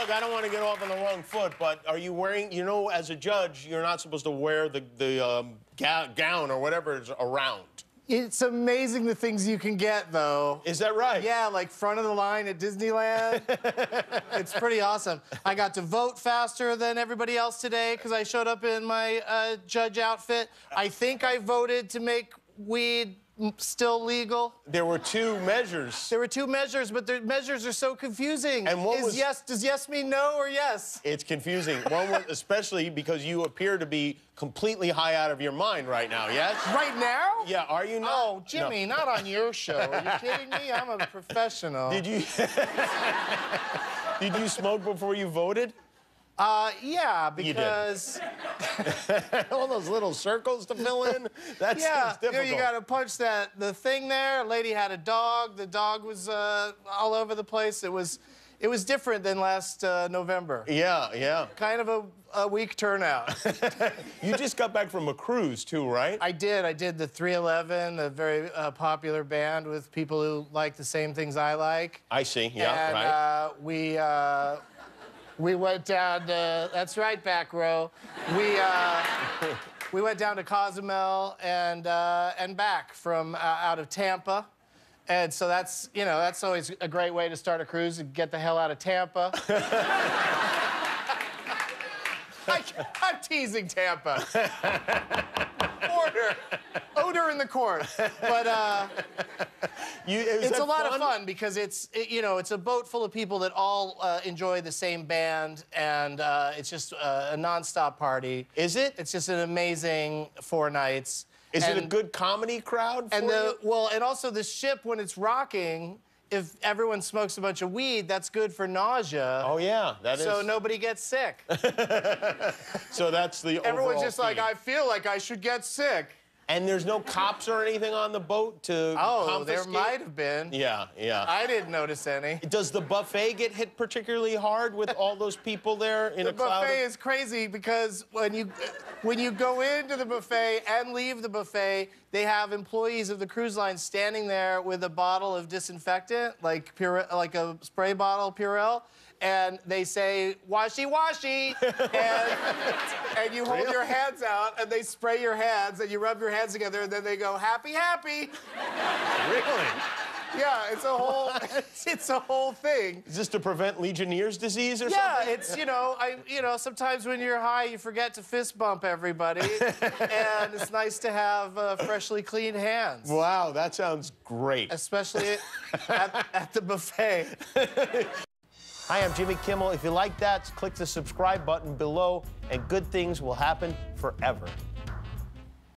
Doug, I don't want to get off on the wrong foot, but are you wearing, you know, as a judge, you're not supposed to wear the, the um, ga gown or whatever is around. It's amazing the things you can get, though. Is that right? Yeah, like front of the line at Disneyland. it's pretty awesome. I got to vote faster than everybody else today because I showed up in my uh, judge outfit. I think I voted to make weed still legal. There were two measures. There were two measures, but the measures are so confusing. And what Is was- yes? Does yes mean no or yes? It's confusing. One was especially because you appear to be completely high out of your mind right now, yes? Right now? Yeah, are you not? Oh, No. Jimmy, not on your show. Are you kidding me? I'm a professional. Did you Did you smoke before you voted? Uh, yeah, because All those little circles to fill in? That yeah, seems you, know, difficult. you got to punch that the thing there. A Lady had a dog. The dog was uh, all over the place. It was, it was different than last uh, November. Yeah, yeah. Kind of a, a weak turnout. You just got back from a cruise too, right? I did. I did the 311, a very uh, popular band with people who like the same things I like. I see. Yeah, and right. uh, we uh, we went down to that's right, back row. We uh, we went down to Cozumel and uh, and back from uh, out of Tampa. And so that's, you know, that's always a great way to start a cruise and get the hell out of Tampa. I, I'm teasing Tampa. Order. In the. But uh, You, is it's a lot of fun because it's it- you know it's a boat full of people that all uh, enjoy the same band and uh, it's just uh, a nonstop party. Is it? It's just an amazing four nights. Is it a good comedy crowd for And the you? well, and also the ship when it's rocking, if everyone smokes a bunch of weed, that's good for nausea. Oh yeah, that is. So nobody gets sick. So that's the Everyone's just like. I feel like I should get sick. And there's no cops or anything on the boat to Oh, there might have been. Yeah, yeah. I didn't notice any. Does the buffet get hit particularly hard with all those people there in The a cloud? buffet of- is crazy because when you when you go into the buffet and leave the buffet, they have employees of the cruise line standing there with a bottle of disinfectant, like Pure, like a spray bottle Purell, and they say washy washy, and, and you hold your hands out and they spray your hands and you rub your hands together and then they go happy happy. Really? Yeah, it's a whole it's a whole thing. Is this to prevent Legionnaire's disease or Yeah, something? Yeah, it's you know, I you know, sometimes when you're high, you forget to fist bump everybody, and it's nice to have uh, freshly clean hands, Wow, that sounds great. especially at, at the buffet. Hi, I'm Jimmy Kimmel. If you like that, click the subscribe button below, and good things will happen forever.